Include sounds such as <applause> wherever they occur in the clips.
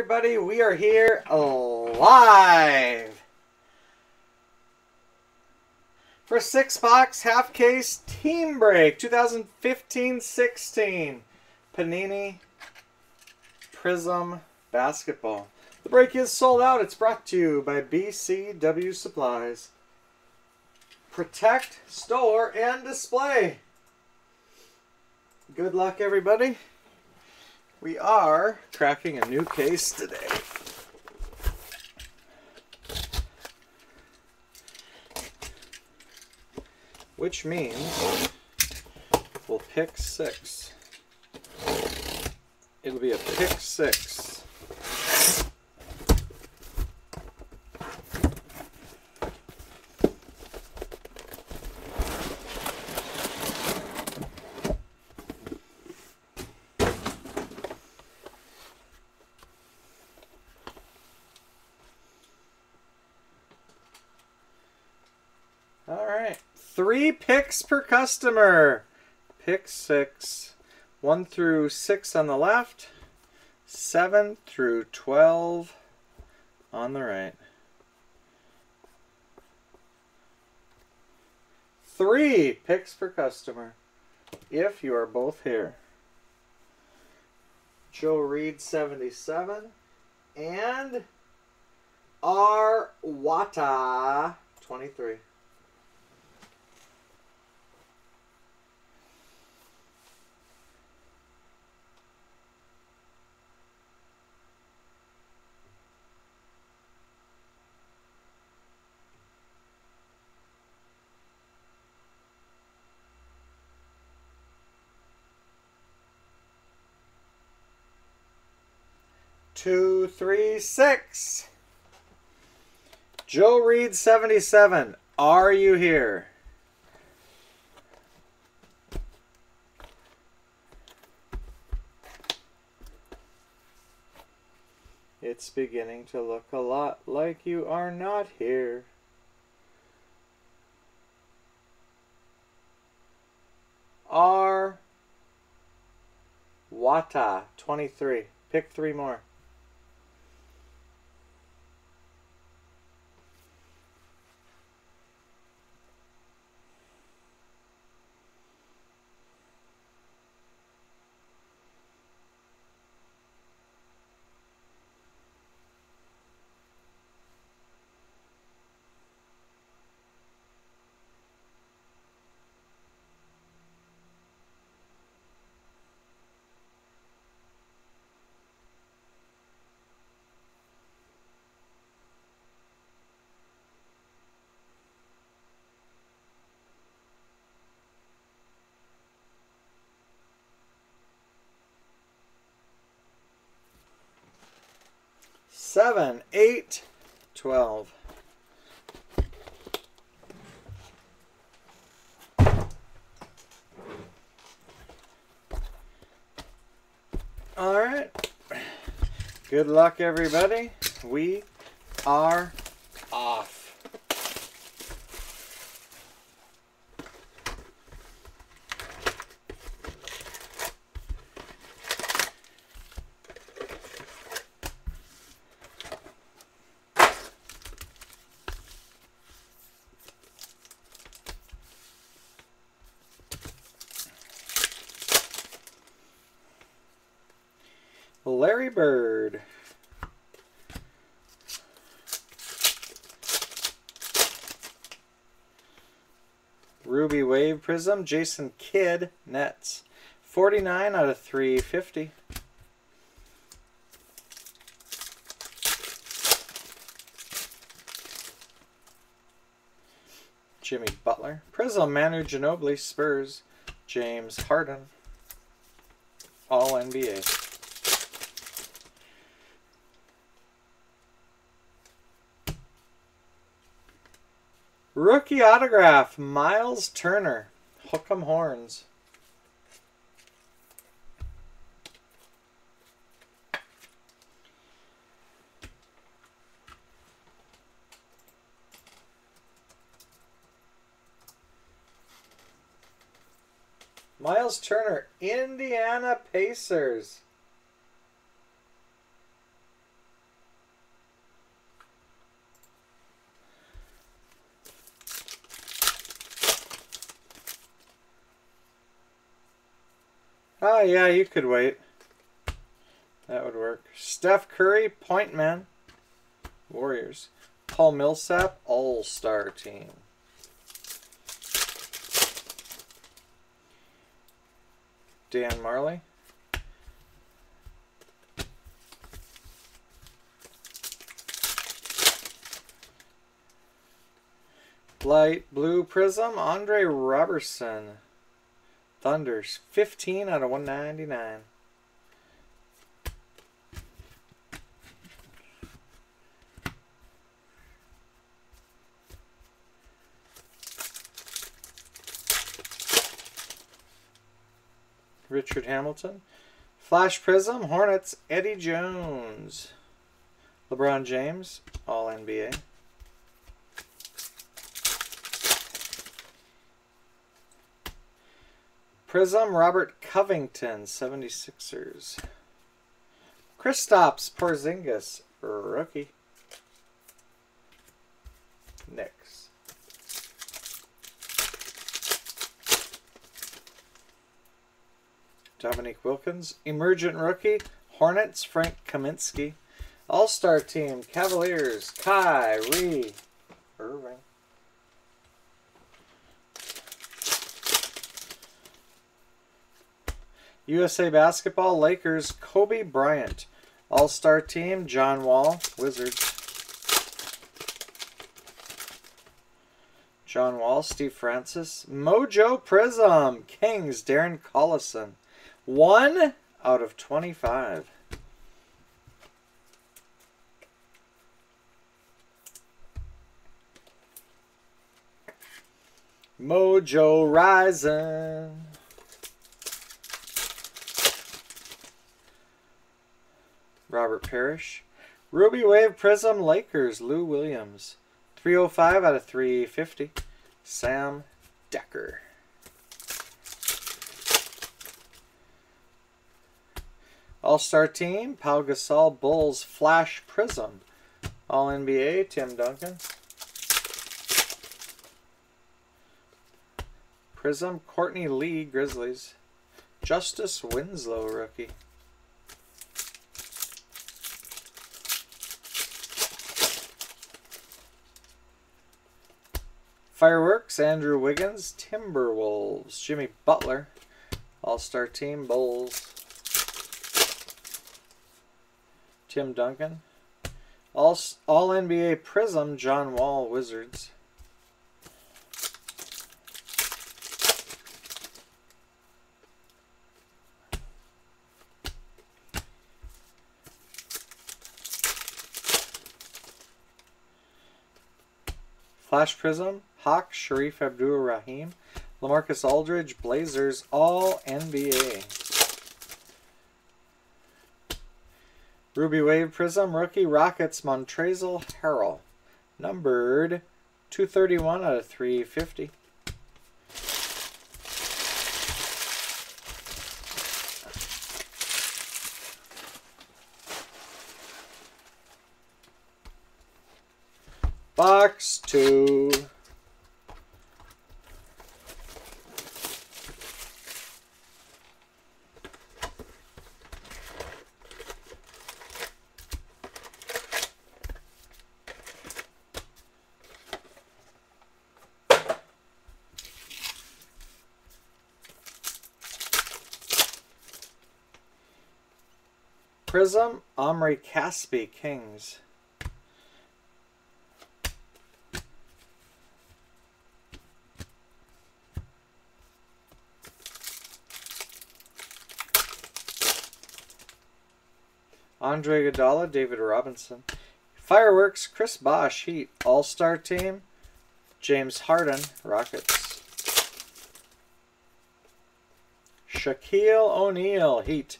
everybody. We are here live for six box half case team break 2015-16 Panini Prizm Basketball. The break is sold out. It's brought to you by BCW Supplies. Protect, store, and display. Good luck, everybody. We are cracking a new case today. Which means we'll pick six. It'll be a pick six. All right. Three picks per customer. Pick six. One through six on the left. Seven through 12 on the right. Three picks per customer. If you are both here. Joe Reed 77 and R Wata 23. Two, three, six. Joe Reed, 77. Are you here? It's beginning to look a lot like you are not here. R. Wata, 23. Pick three more. Seven, eight, twelve. All right. Good luck, everybody. We are off. Larry Bird. Ruby Wave Prism, Jason Kidd, Nets. 49 out of 350. Jimmy Butler. Prism, Manu Ginobili, Spurs, James Harden. All NBA. Rookie autograph, Miles Turner. 'Em horns. Miles Turner, Indiana Pacers. Oh, yeah, you could wait. That would work. Steph Curry, point man. Warriors. Paul Millsap, all-star team. Dan Majerle. Light blue prism, Andre Roberson. Thunders, 15 out of 199. Richard Hamilton. Flash Prism, Hornets, Eddie Jones. LeBron James, All NBA. Prism, Robert Covington, 76ers. Kristaps Porzingis, rookie. Knicks. Dominique Wilkins, emergent rookie. Hornets, Frank Kaminsky. All-star team, Cavaliers, Kyrie Irving. USA Basketball, Lakers, Kobe Bryant. All-star team, John Wall, Wizards. John Wall, Steve Francis. Mojo Prism, Kings, Darren Collison. One out of 25. Mojo Rising. Robert Parish. Ruby Wave Prism Lakers, Lou Williams. 305 out of 350. Sam Dekker. All-Star Team, Pau Gasol, Bulls, Flash Prism. All-NBA, Tim Duncan. Prism, Courtney Lee, Grizzlies. Justice Winslow, rookie. Fireworks, Andrew Wiggins, Timberwolves, Jimmy Butler, All-Star Team, Bulls. Tim Duncan. All, All NBA Prism, John Wall, Wizards. Flash Prism, Hawk, Shareef Abdur-Rahim, Lamarcus Aldridge, Blazers, all NBA. Ruby Wave Prism, Rookie, Rockets, Montrezl Harrell. Numbered 231 out of 350. Box 2. Prism, Omri Casspi, Kings. Andre Iguodala, David Robinson. Fireworks, Chris Bosh, Heat. All-Star Team, James Harden, Rockets. Shaquille O'Neal, Heat.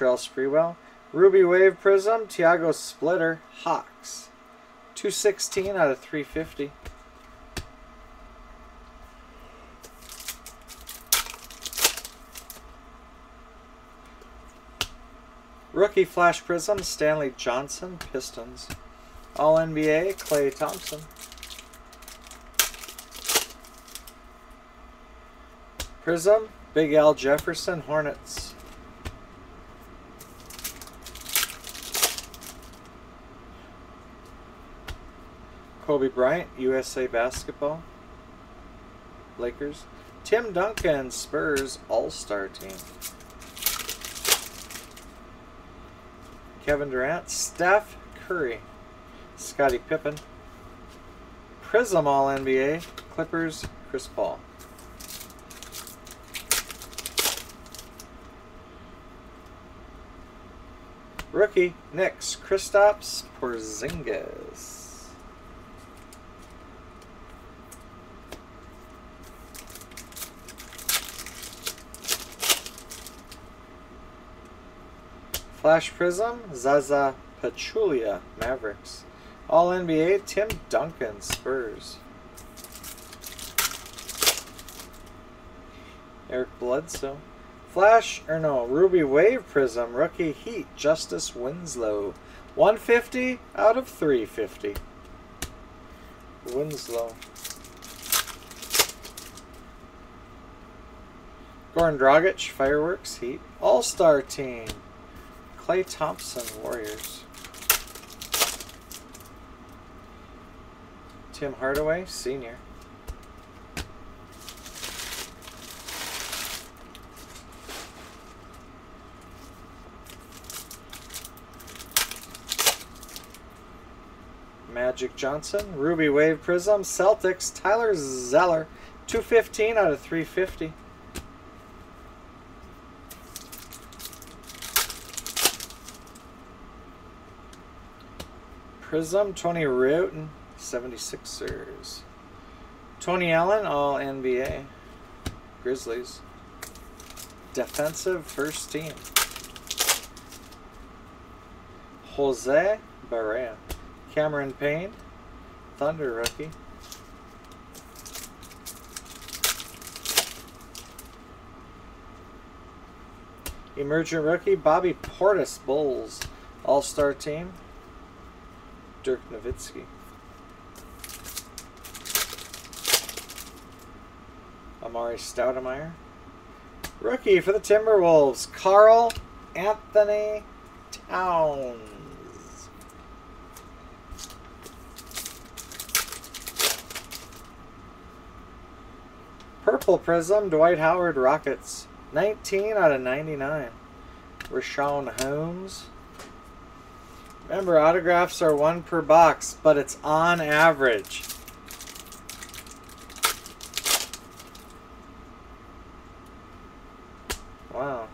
Latrell Sprewell. Ruby Wave Prism, Tiago Splitter, Hawks. 216 out of 350. Rookie Flash Prism, Stanley Johnson, Pistons. All NBA, Klay Thompson. Prism, Big Al Jefferson, Hornets. Kobe Bryant, USA Basketball. Lakers. Tim Duncan, Spurs All-Star Team. Kevin Durant, Steph Curry, Scottie Pippen. Prism All NBA, Clippers, Chris Paul. Rookie, Knicks, Kristaps Porzingis. Flash Prism, Zaza Pachulia, Mavericks. All NBA, Tim Duncan, Spurs. Eric Bledsoe. Flash, or no, Ruby Wave Prism, Rookie Heat, Justice Winslow. 150 out of 350. Winslow. Goran Dragic, Fireworks, Heat. All-Star Team. Klay Thompson, Warriors. Tim Hardaway, Senior. Magic Johnson, Ruby Wave Prism, Celtics, Tyler Zeller, 215 out of 350. Prism, Tony Wroten, 76ers. Tony Allen, All NBA. Grizzlies. Defensive first team. Jose Barea. Cameron Payne. Thunder rookie. Emergent rookie Bobby Portis Bulls. All-star team. Dirk Nowitzki. Amar'e Stoudemire. Rookie for the Timberwolves, Karl Anthony Towns. Purple Prism, Dwight Howard Rockets. 19 out of 99. Richaun Holmes. Remember, autographs are one per box, but it's on average. Wow.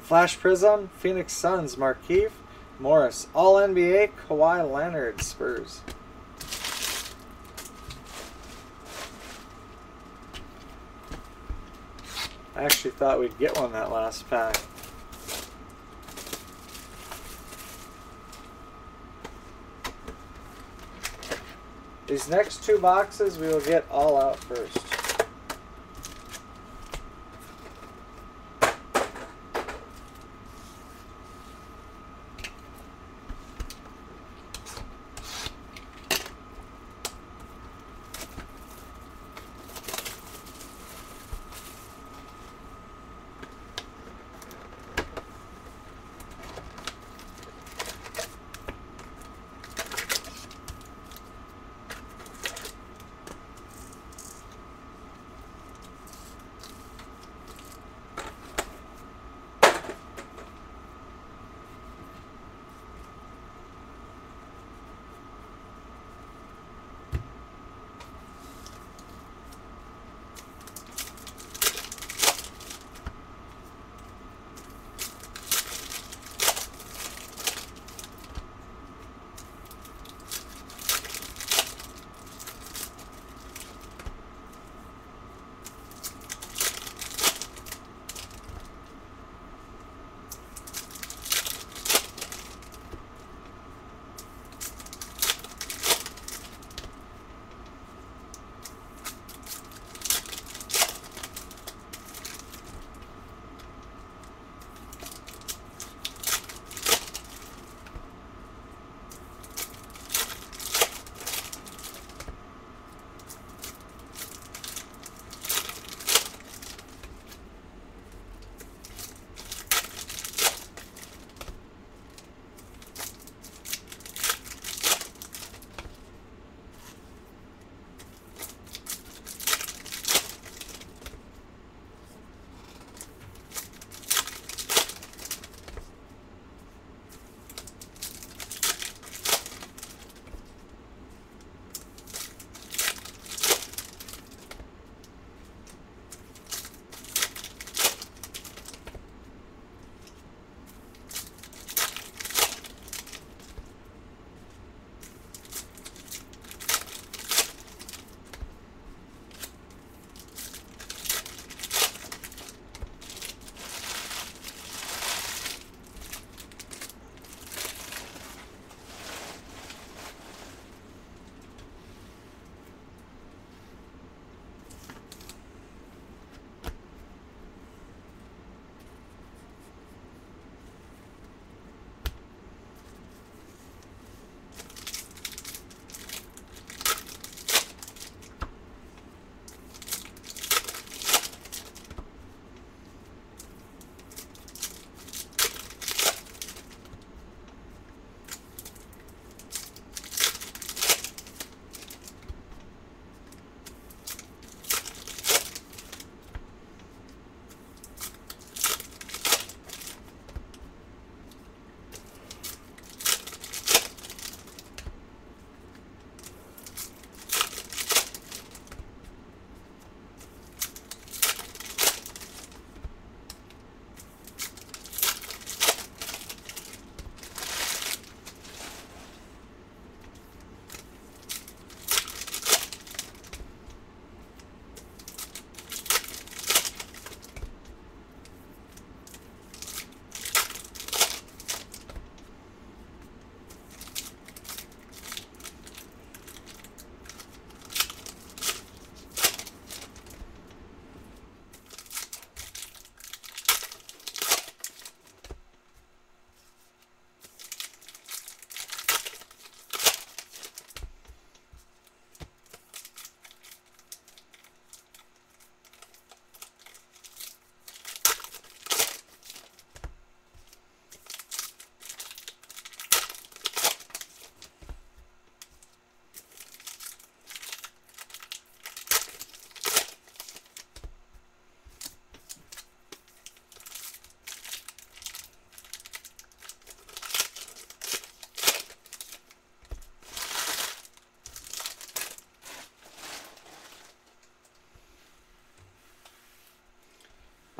Flash Prism, Phoenix Suns, Markieff, Morris. All NBA, Kawhi Leonard, Spurs. I actually thought we'd get one that last pack. These next two boxes we will get all out first.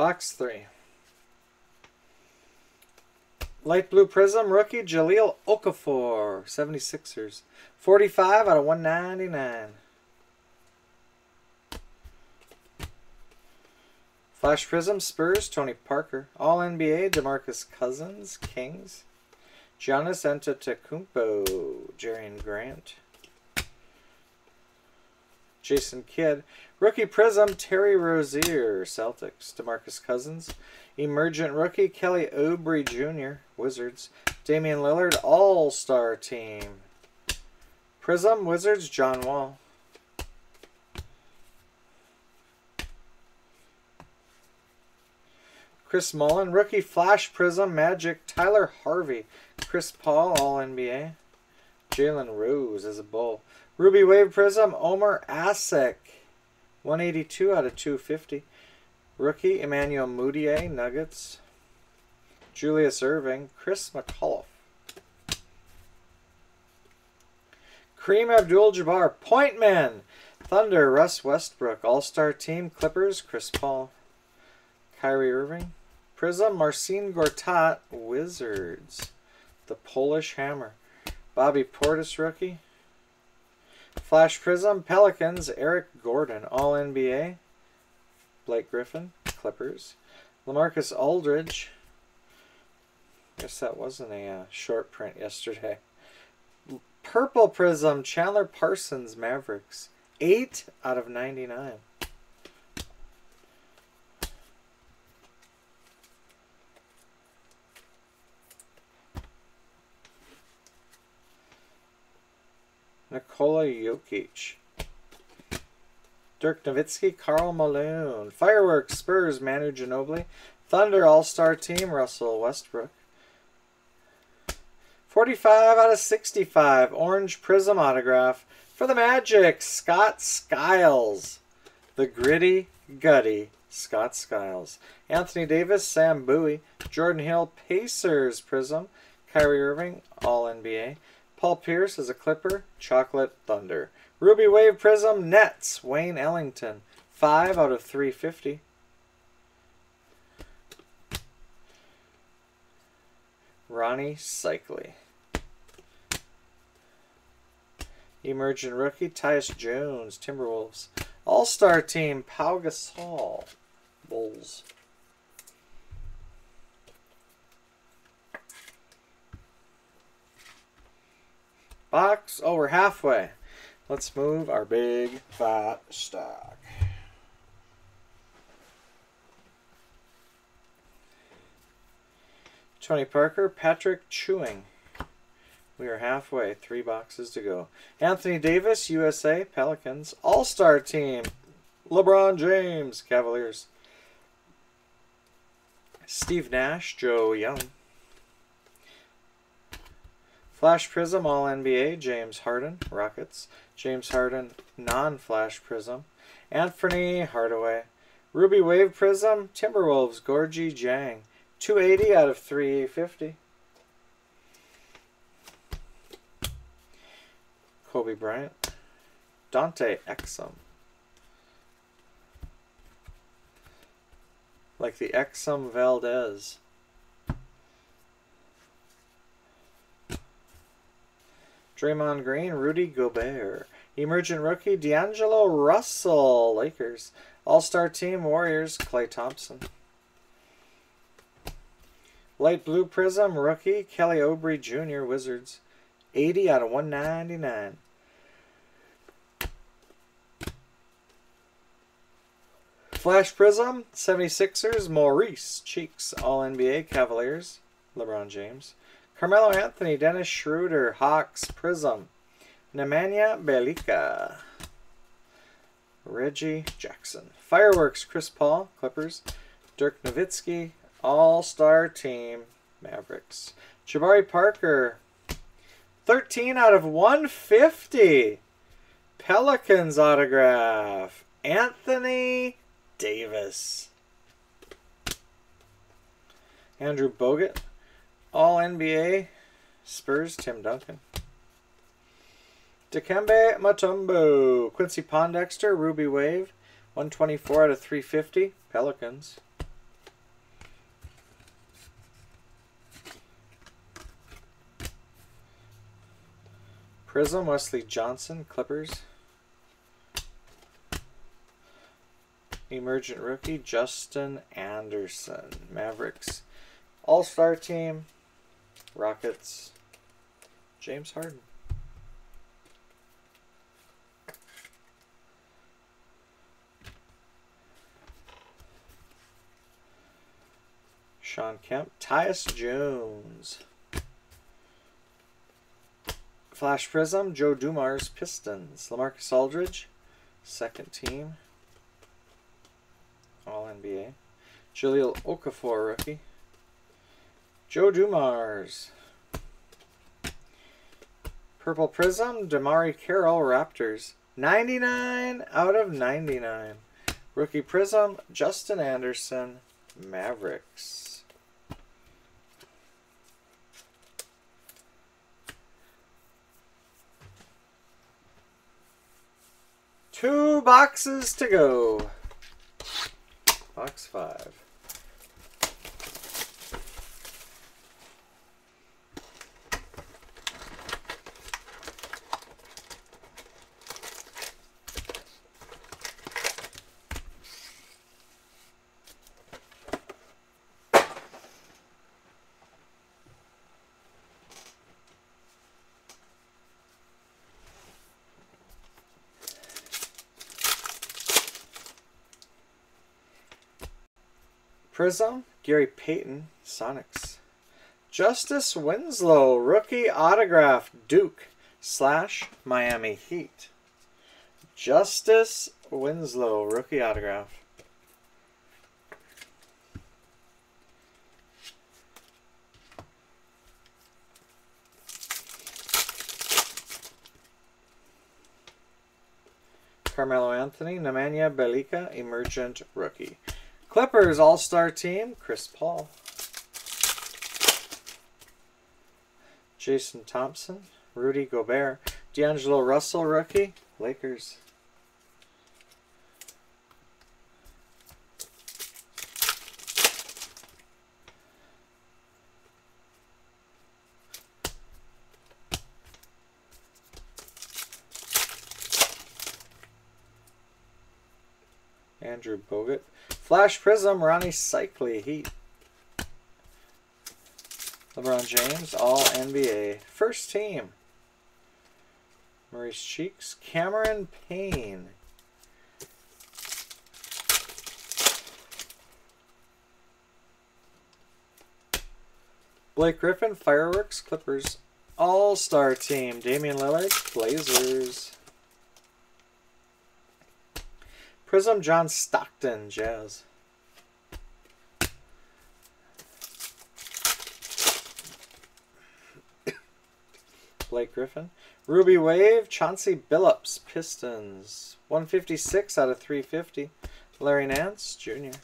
Box three. Light blue prism rookie Jahlil Okafor, 76ers. 45 out of 199. Flash Prism, Spurs, Tony Parker. All NBA, DeMarcus Cousins, Kings. Giannis Antetokounmpo, Jerian Grant. Jason Kidd. Rookie Prism, Terry Rozier, Celtics. DeMarcus Cousins. Emergent Rookie, Kelly Oubre Jr., Wizards. Damian Lillard, All-Star Team. Prism, Wizards, John Wall. Chris Mullin, Rookie Flash Prism, Magic, Tyler Harvey. Chris Paul, All-NBA. Jalen Rose as a Bull. Ruby Wave Prism, Omer Asik. 182 out of 250. Rookie, Emmanuel Mudiay, Nuggets. Julius Erving, Chris McAuliffe. Kareem Abdul-Jabbar, Point Man. Thunder, Russ Westbrook. All-Star Team, Clippers, Chris Paul. Kyrie Irving. Prism, Marcin Gortat, Wizards. The Polish Hammer. Bobby Portis, rookie. Flash Prism, Pelicans, Eric Gordon, All NBA. Blake Griffin, Clippers. Lamarcus Aldridge. Guess that wasn't a uh, short print yesterday. Purple Prism, Chandler Parsons, Mavericks. 8 out of 99. Nikola Jokic. Dirk Nowitzki, Karl Malone. Fireworks, Spurs, Manu Ginobili. Thunder, All-Star Team, Russell Westbrook. 45 out of 65. Orange Prism autograph for the Magic, Scott Skiles. The gritty, gutty Scott Skiles. Anthony Davis, Sam Bowie. Jordan Hill, Pacers Prism. Kyrie Irving, All NBA. Paul Pierce is a Clipper, Chocolate Thunder. Ruby Wave Prism, Nets, Wayne Ellington. 5 out of 350. Ronnie Seikaly. Emerging rookie, Tyus Jones, Timberwolves. All-Star team, Pau Gasol, Bulls. Box, oh, we're halfway. Let's move our big fat stack. Tony Parker, Patrick Ewing. We are halfway, three boxes to go. Anthony Davis, USA, Pelicans. All-Star Team, LeBron James, Cavaliers. Steve Nash, Joe Young. Flash Prism All NBA, James Harden, Rockets. James Harden, non-Flash Prism. Anfernee Hardaway. Ruby Wave Prism, Timberwolves, Gorgui Dieng. 280 out of 350. Kobe Bryant. Dante Exum. Like the Exum Valdez. Draymond Green, Rudy Gobert. Emergent rookie, D'Angelo Russell, Lakers. All-Star Team, Warriors, Klay Thompson. Light Blue Prism, rookie, Kelly Oubre Jr., Wizards. 80 out of 199. Flash Prism, 76ers, Maurice Cheeks, All-NBA, Cavaliers, LeBron James. Carmelo Anthony, Dennis Schroeder, Hawks, Prism. Nemanja Bjelica, Reggie Jackson. Fireworks, Chris Paul, Clippers. Dirk Nowitzki, All-Star Team, Mavericks. Jabari Parker, 13 out of 150. Pelicans autograph. Anthony Davis. Andrew Bogut. All NBA Spurs Tim Duncan. Dikembe Mutombo. Quincy Pondexter Ruby Wave. 124 out of 350 Pelicans. Prism Wesley Johnson Clippers. Emergent rookie Justin Anderson Mavericks. All-star team. Rockets, James Harden. Shawn Kemp, Tyus Jones. Flash Prism, Joe Dumars, Pistons. Lamarcus Aldridge, second team. All NBA. Jahlil Okafor, rookie. Joe Dumars. Purple Prism, DeMarre Carroll, Raptors. 99 out of 99. Rookie Prism, Justin Anderson, Mavericks. Two boxes to go. Box five. Prism, Gary Payton, Sonics. Justice Winslow, rookie autograph, Duke slash Miami Heat. Justice Winslow, rookie autograph. Carmelo Anthony, Nemanja Bjelica, Emergent Rookie. Clippers All-Star Team, Chris Paul. Jason Thompson, Rudy Gobert, D'Angelo Russell rookie, Lakers. Andrew Bogut. Flash Prism, Ronnie Seikaly, Heat. LeBron James, All NBA. First team. Maurice Cheeks, Cameron Payne. Blake Griffin, Fireworks, Clippers. All-Star Team, Damian Lillard, Blazers. Prism John Stockton, Jazz. <coughs> Blake Griffin. Ruby Wave, Chauncey Billups, Pistons. 156 out of 350. Larry Nance, Jr.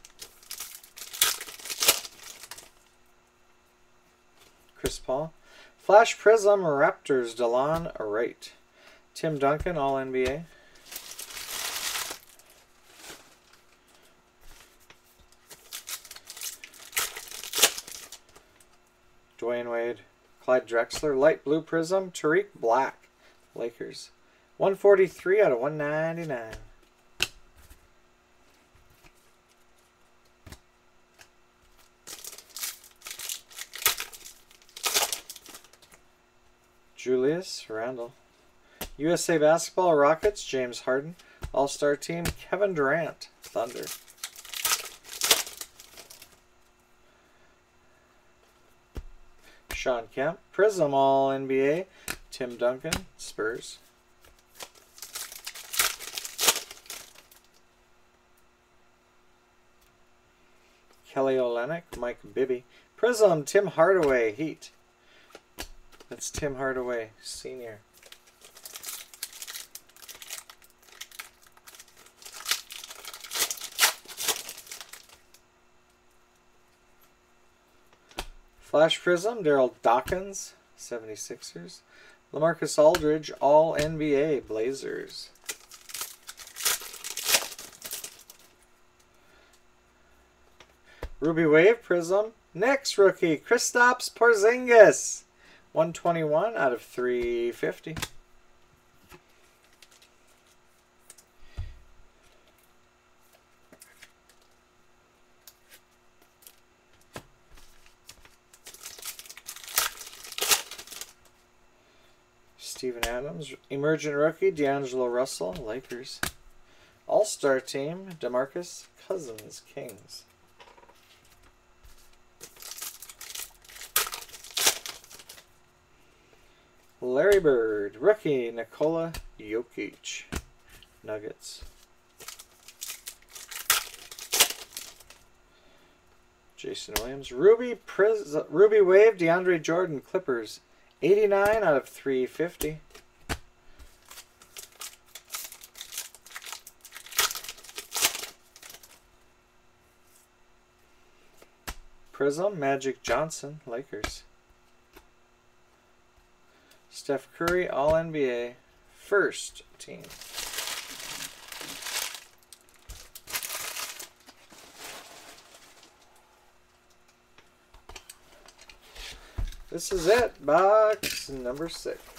Chris Paul. Flash Prism, Raptors, Delon Wright. Tim Duncan, All NBA. Wade. Clyde Drexler. Light Blue Prism. Tarik Black. Lakers. 143 out of 199. Julius Randle. USA Basketball Rockets, James Harden. All-Star Team, Kevin Durant, Thunder. Shawn Kemp. Prism All NBA. Tim Duncan. Spurs. Kelly Olynyk. Mike Bibby. Prism. Tim Hardaway. Heat. That's Tim Hardaway, Senior. Flash Prism, Darryl Dawkins, 76ers. Lamarcus Aldridge, All NBA Blazers. Ruby Wave Prism. Next rookie, Kristaps Porzingis. 121 out of 350. Emergent rookie, D'Angelo Russell, Lakers. All-Star team, DeMarcus Cousins, Kings. Larry Bird, rookie, Nikola Jokic, Nuggets. Jason Williams, Ruby Ruby Wave, DeAndre Jordan, Clippers, 89 out of 350. Prism, Magic Johnson, Lakers. Steph Curry, All NBA, first team. This is it, box number six.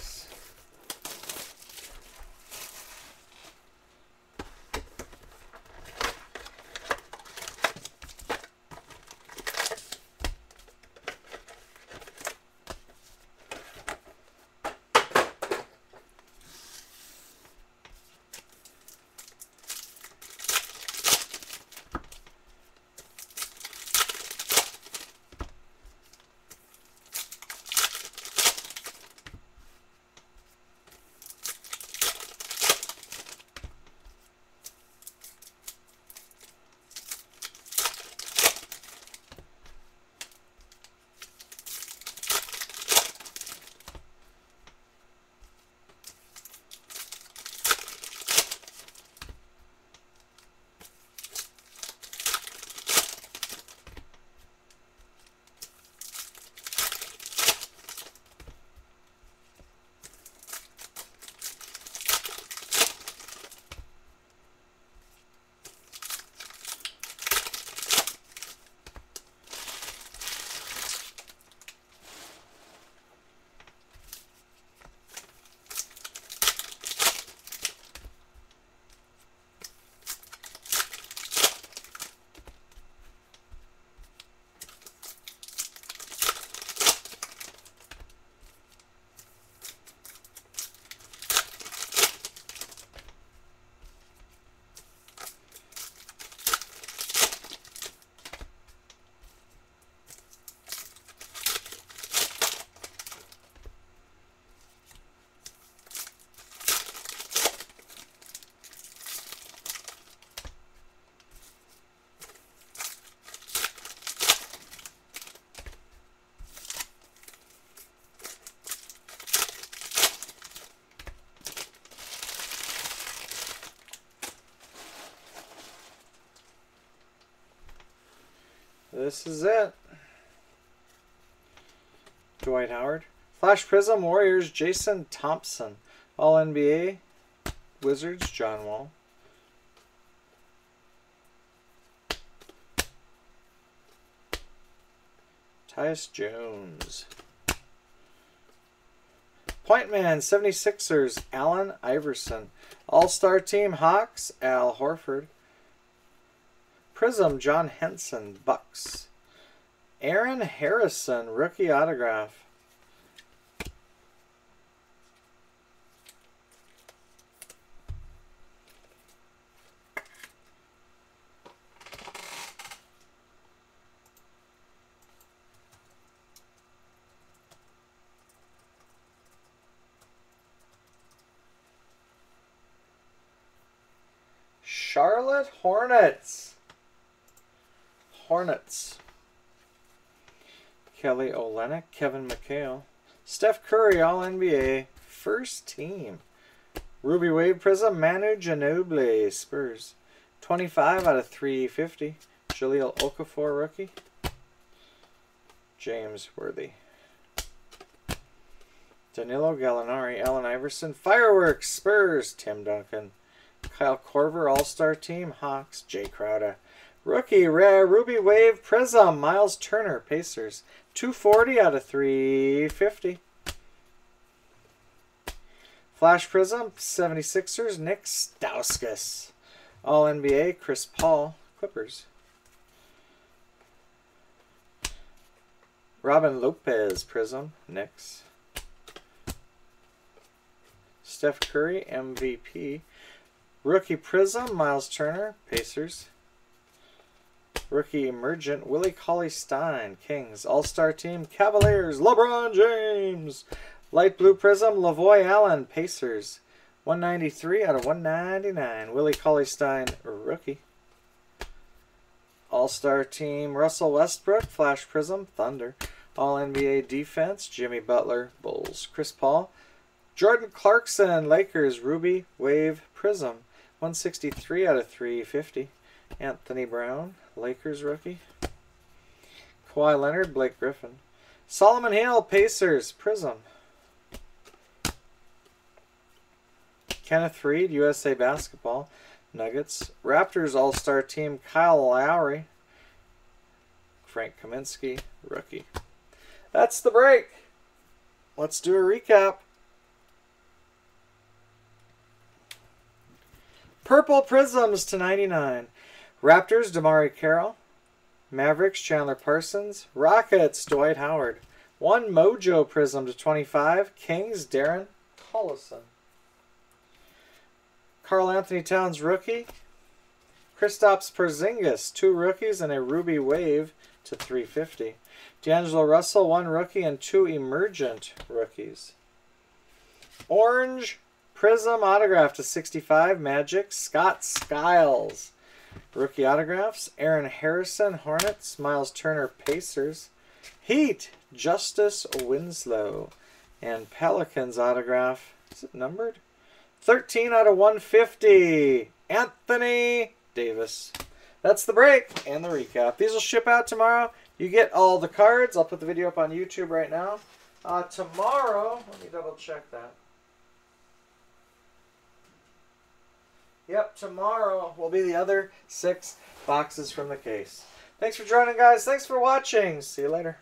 This is it. Dwight Howard. Flash Prizm Warriors Jason Thompson. All NBA Wizards John Wall. Tyus Jones. Point Man 76ers Allen Iverson. All Star Team Hawks Al Horford. Prizm, John Henson, Bucks. Aaron Harrison, rookie autograph. Charlotte Hornets. Hornets. Kelly Olynyk, Kevin McHale. Steph Curry, All NBA, first team. Ruby Wave Prizm, Manu Ginobili, Spurs. 25 out of 350. Jahlil Okafor, rookie. James Worthy. Danilo Gallinari, Allen Iverson, Fireworks, Spurs, Tim Duncan. Kyle Korver, All-Star Team, Hawks, Jae Crowder. Rookie, rare Ruby Wave Prizm, Miles Turner, Pacers. 240 out of 350. Flash Prizm, 76ers, Nick Stauskas. All NBA, Chris Paul, Clippers. Robin Lopez, Prizm, Knicks. Steph Curry, MVP. Rookie Prizm, Miles Turner, Pacers. Rookie Emergent, Willie Cauley Stein, Kings. All-Star Team, Cavaliers, LeBron James. Light Blue Prizm, Lavoy Allen, Pacers. 193 out of 199. Willie Cauley Stein, rookie. All-Star Team, Russell Westbrook, Flash Prizm, Thunder. All-NBA Defense, Jimmy Butler, Bulls. Chris Paul. Jordan Clarkson, Lakers, Ruby, Wave, Prizm. 163 out of 350. Anthony Brown, Lakers rookie. Kawhi Leonard, Blake Griffin. Solomon Hill, Pacers, Prizm. Kenneth Faried, USA Basketball, Nuggets. Raptors All-Star Team, Kyle Lowry. Frank Kaminsky, rookie. That's the break. Let's do a recap. Purple Prizms to 99. Raptors, DeMarre Carroll. Mavericks, Chandler Parsons. Rockets, Dwight Howard. One Mojo Prizm to 25. Kings, Darren Collison. Karl-Anthony Towns, rookie. Kristaps Porzingis, two rookies and a Ruby Wave to 350. D'Angelo Russell, one rookie and two emergent rookies. Orange Prizm autograph to 65, Magic, Scott Skiles. Rookie autographs, Aaron Harrison, Hornets, Miles Turner, Pacers. Heat, Justice Winslow. And Pelicans autograph, is it numbered? 13 out of 150, Anthony Davis. That's the break and the recap. These will ship out tomorrow. You get all the cards. I'll put the video up on YouTube right now. Uh, tomorrow, let me double check that. Yep, tomorrow will be the other six boxes from the case. Thanks for joining, guys. Thanks for watching. See you later.